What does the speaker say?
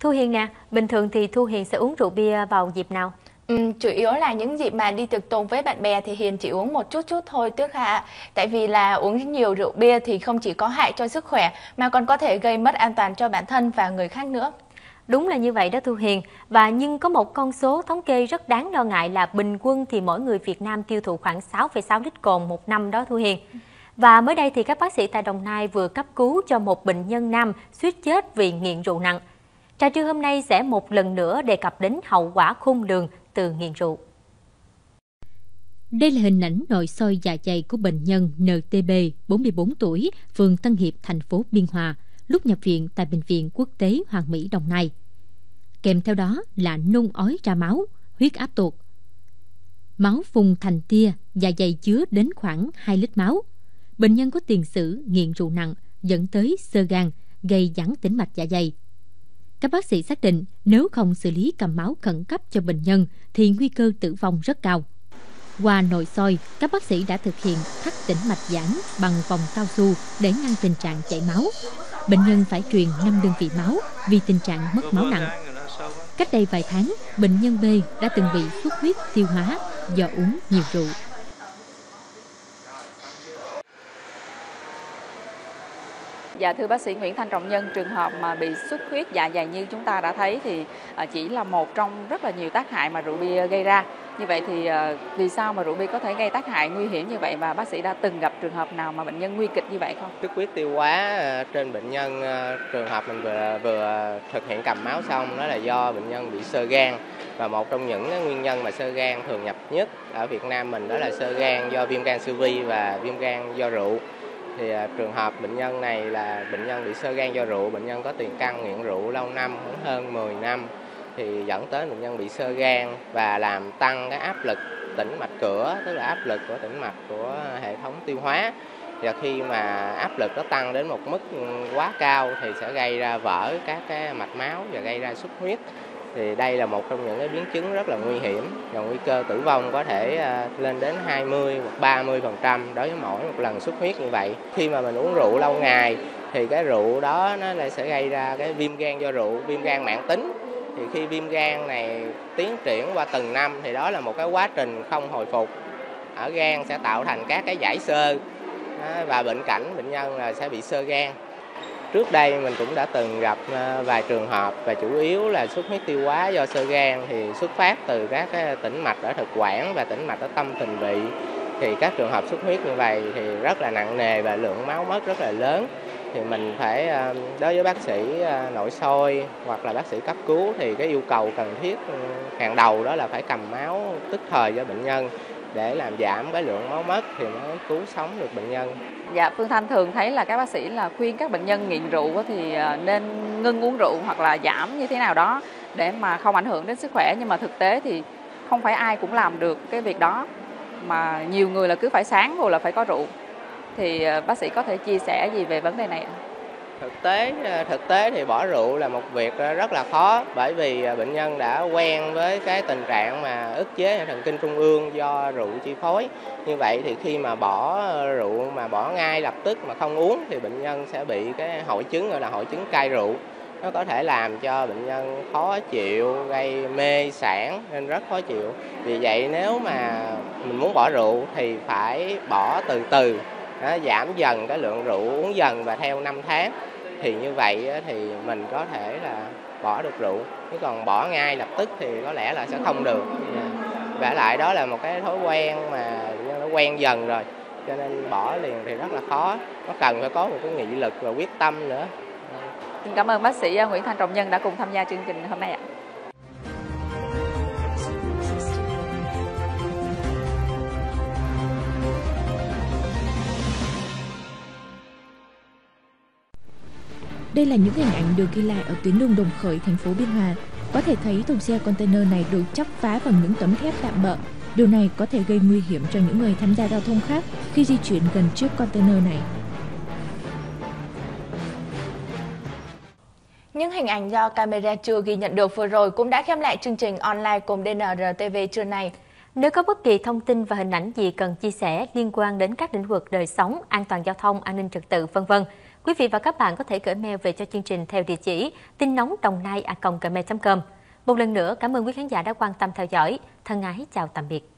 Thu Hiền nè, bình thường thì Thu Hiền sẽ uống rượu bia vào dịp nào? Ừ, chủ yếu là những dịp mà đi tiệc tùng với bạn bè thì Hiền chỉ uống một chút chút thôi Tước Hạ. Tại vì là uống nhiều rượu bia thì không chỉ có hại cho sức khỏe mà còn có thể gây mất an toàn cho bản thân và người khác nữa. Đúng là như vậy đó Thu Hiền. Và nhưng có một con số thống kê rất đáng lo ngại là bình quân thì mỗi người Việt Nam tiêu thụ khoảng 6,6 lít cồn một năm đó Thu Hiền. Và mới đây thì các bác sĩ tại Đồng Nai vừa cấp cứu cho một bệnh nhân nam suýt chết vì nghiện rượu nặng. Trà trưa hôm nay sẽ một lần nữa đề cập đến hậu quả khôn lường từ nghiện rượu. Đây là hình ảnh nội soi dạ dày của bệnh nhân NTB, 44 tuổi, phường Tân Hiệp, thành phố Biên Hòa, lúc nhập viện tại Bệnh viện Quốc tế Hoàng Mỹ Đồng Nai. Kèm theo đó là nôn ói ra máu, huyết áp tụt. Máu phun thành tia, dạ dày chứa đến khoảng 2 lít máu. Bệnh nhân có tiền sử nghiện rượu nặng dẫn tới sơ gan, gây giãn tĩnh mạch dạ dày, các bác sĩ xác định nếu không xử lý cầm máu khẩn cấp cho bệnh nhân thì nguy cơ tử vong rất cao. Qua nội soi, các bác sĩ đã thực hiện thắt tĩnh mạch giãn bằng vòng cao su để ngăn tình trạng chảy máu. Bệnh nhân phải truyền 5 đơn vị máu vì tình trạng mất máu nặng. Cách đây vài tháng, bệnh nhân B đã từng bị xuất huyết tiêu hóa do uống nhiều rượu. Dạ thưa bác sĩ Nguyễn Thanh Trọng Nhân, trường hợp mà bị xuất huyết dạ dày như chúng ta đã thấy thì à, chỉ là một trong rất là nhiều tác hại mà rượu bia gây ra. Như vậy thì à, vì sao mà rượu bia có thể gây tác hại nguy hiểm như vậy và bác sĩ đã từng gặp trường hợp nào mà bệnh nhân nguy kịch như vậy không? Xuất huyết tiêu hóa à, trên bệnh nhân trường hợp mình vừa vừa thực hiện cầm máu xong đó là do bệnh nhân bị sơ gan và một trong những nguyên nhân mà sơ gan thường nhập nhất ở Việt Nam mình đó là sơ gan do viêm gan siêu vi và viêm gan do rượu thì à, trường hợp bệnh nhân này là bệnh nhân bị sơ gan do rượu bệnh nhân có tiền căn nghiện rượu lâu năm hơn 10 năm thì dẫn tới bệnh nhân bị sơ gan và làm tăng cái áp lực tĩnh mạch cửa tức là áp lực của tĩnh mạch của hệ thống tiêu hóa. Và khi mà áp lực nó tăng đến một mức quá cao thì sẽ gây ra vỡ các cái mạch máu và gây ra xuất huyết thì đây là một trong những cái biến chứng rất là nguy hiểm và nguy cơ tử vong có thể à, lên đến 20 hoặc 30 phần trăm đối với mỗi một lần xuất huyết như vậy. Khi mà mình uống rượu lâu ngày thì cái rượu đó nó lại sẽ gây ra cái viêm gan do rượu, viêm gan mãn tính. Thì khi viêm gan này tiến triển qua từng năm thì đó là một cái quá trình không hồi phục. Ở gan sẽ tạo thành các cái giải xơ à, và bệnh cảnh bệnh nhân là sẽ bị sơ gan. Trước đây mình cũng đã từng gặp ờ, vài trường hợp và chủ yếu là xuất huyết tiêu hóa do sơ gan thì xuất phát từ các tĩnh mạch ở thực quản và tĩnh mạch ở tâm tình vị. Thì các trường hợp xuất huyết như vậy thì rất là nặng nề và lượng máu mất rất là lớn. Thì mình phải ờ, đối với bác sĩ ờ, nội soi hoặc là bác sĩ cấp cứu thì cái yêu cầu cần thiết ừ, hàng đầu đó là phải cầm máu tức thời cho bệnh nhân để làm giảm cái lượng máu mất thì mới cứu sống được bệnh nhân. Dạ, Phương Thanh thường thấy là các bác sĩ là khuyên các bệnh nhân nghiện rượu thì à, nên ngưng uống rượu hoặc là giảm như thế nào đó để mà không ảnh hưởng đến sức khỏe nhưng mà thực tế thì không phải ai cũng làm được cái việc đó mà nhiều người là cứ phải sáng rồi là phải có rượu thì à, bác sĩ có thể chia sẻ gì về vấn đề này ạ? Thực tế ờ, thực tế thì bỏ rượu là một việc ờ, rất là khó. Bởi vì ờ, bệnh nhân đã quen với cái tình trạng mà ức chế thần kinh trung ương do rượu chi phối. Như vậy thì khi mà bỏ rượu mà bỏ ngay lập tức mà không uống thì bệnh nhân sẽ bị cái hội chứng gọi là hội chứng cai rượu. Nó có thể làm cho bệnh nhân khó chịu, gây mê sản nên rất khó chịu. Vì vậy nếu mà mình muốn bỏ rượu thì phải bỏ từ từ đó, giảm dần cái lượng rượu uống dần và theo năm tháng. Thì như vậy thì mình có thể là bỏ được rượu. Chứ còn bỏ ngay lập tức thì có lẽ là sẽ không được. Và lại đó là một cái thói quen mà nó quen dần rồi cho nên bỏ liền thì rất là khó. Nó cần phải có một cái nghị lực và quyết tâm nữa. Xin cảm ơn bác sĩ Nguyễn Thanh Trọng Nhân đã cùng tham gia chương trình hôm nay ạ. Đây là những hình ảnh được ghi lại ở tuyến đường Đồng Khởi, thành phố Biên Hòa. Có thể thấy thùng xe container này được chắp phá bằng những tấm thép tạm bợ. Điều này có thể gây nguy hiểm cho những người tham gia giao thông khác khi di chuyển gần chiếc container này. Những hình ảnh do camera chưa ghi nhận được vừa rồi cũng đã khép lại chương trình online cùng DNRTV trưa nay. Nếu có bất kỳ thông tin và hình ảnh gì cần chia sẻ liên quan đến các lĩnh vực đời sống, an toàn giao thông, an ninh trật tự, vân vân, Quý vị và các bạn có thể gửi mail về cho chương trình theo địa chỉ tin nóng đồng nai a com Một lần nữa, cảm ơn quý khán giả đã quan tâm theo dõi. Thân ái chào tạm biệt.